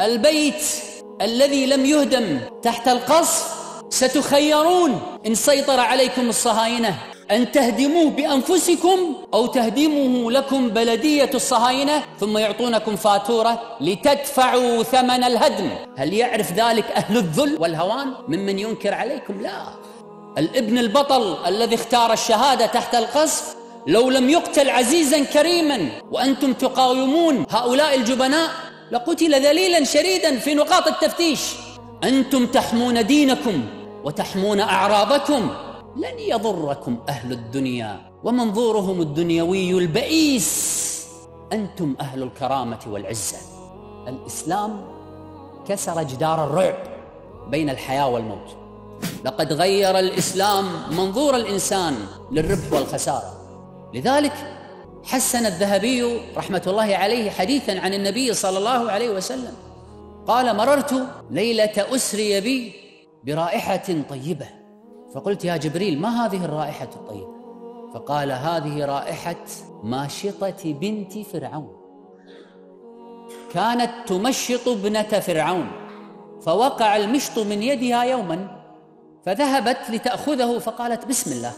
البيت الذي لم يهدم تحت القصف ستخيرون إن سيطر عليكم الصهاينة. أن تهدموه بأنفسكم أو تهدمه لكم بلدية الصهاينة ثم يعطونكم فاتورة لتدفعوا ثمن الهدم. هل يعرف ذلك أهل الذل والهوان؟ ممن ينكر عليكم؟ لا. الابن البطل الذي اختار الشهادة تحت القصف لو لم يقتل عزيزا كريما وأنتم تقاومون هؤلاء الجبناء لقتل ذليلا شريدا في نقاط التفتيش. أنتم تحمون دينكم وتحمون أعراضكم. لن يضركم أهل الدنيا ومنظورهم الدنيوي البئيس. أنتم أهل الكرامة والعزة. الإسلام كسر جدار الرعب بين الحياة والموت. لقد غير الإسلام منظور الإنسان للربح والخسارة. لذلك حسن الذهبي رحمة الله عليه حديثا عن النبي صلى الله عليه وسلم. قال مررت ليلة أسري بي برائحة طيبة. فقلت يا جبريل ما هذه الرائحة الطيبة؟ فقال هذه رائحة ماشطة بنت فرعون. كانت تمشط ابنة فرعون فوقع المشط من يدها يوما فذهبت لتأخذه فقالت بسم الله.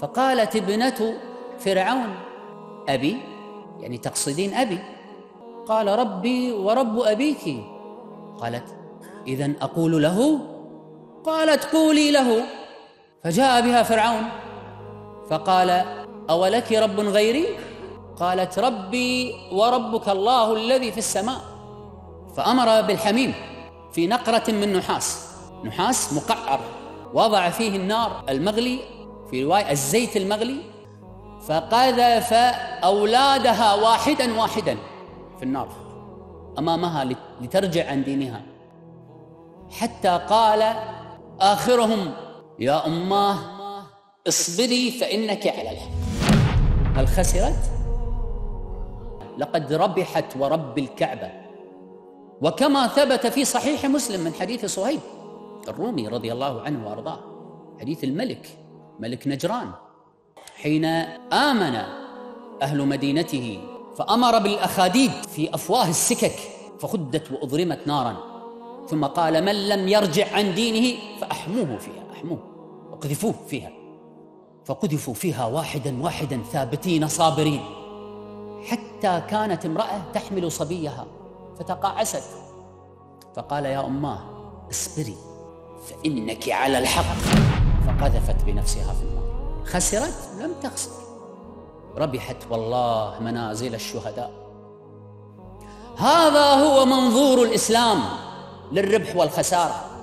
فقالت ابنة فرعون أبي يعني تقصدين أبي. قال ربي ورب أبيك. قالت إذا أقول له؟ قالت قولي له. فجاء بها فرعون. فقال أولك رب غيري؟ قالت ربي وربك الله الذي في السماء. فأمر بالحميم في نقرة من نحاس. نحاس مقعر وضع فيه النار المغلي في رواية الزيت المغلي. فقذف أولادها واحدا واحدا في النار أمامها لترجع عن دينها. حتى قال آخرهم يا أماه اصبري فإنك على الحق. هل خسرت؟ لقد ربحت ورب الكعبة. وكما ثبت في صحيح مسلم من حديث صهيب الرومي رضي الله عنه وأرضاه حديث الملك ملك نجران. حين آمن أهل مدينته فأمر بالأخاديد في أفواه السكك فخدت وأضرمت نارا. ثم قال من لم يرجع عن دينه فأحموه فيها أحموه وقذفوه فيها. فقذفوا فيها واحدا واحدا ثابتين صابرين. حتى كانت امرأة تحمل صبيها فتقاعست فقال يا أماه اصبري فإنك على الحق. فقذفت بنفسها في النار خسرت؟ لم تخسر. ربحت والله منازل الشهداء. هذا هو منظور الإسلام للربح والخسارة.